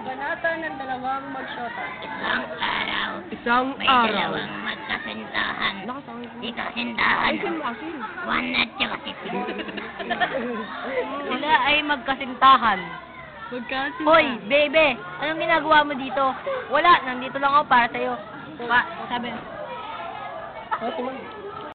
Kabanata ng dalawang magsyota. Isang araw, Isang may araw. dalawang magkasintahan. Nakasangit Di kasintahan. Asin mo, asin. Juan at saka si Sila ay magkasintahan. Magkasintahan. Hoy, bebe, anong ginagawa mo dito? Wala, nandito lang ako para sa'yo. Pa, sabi. Oh,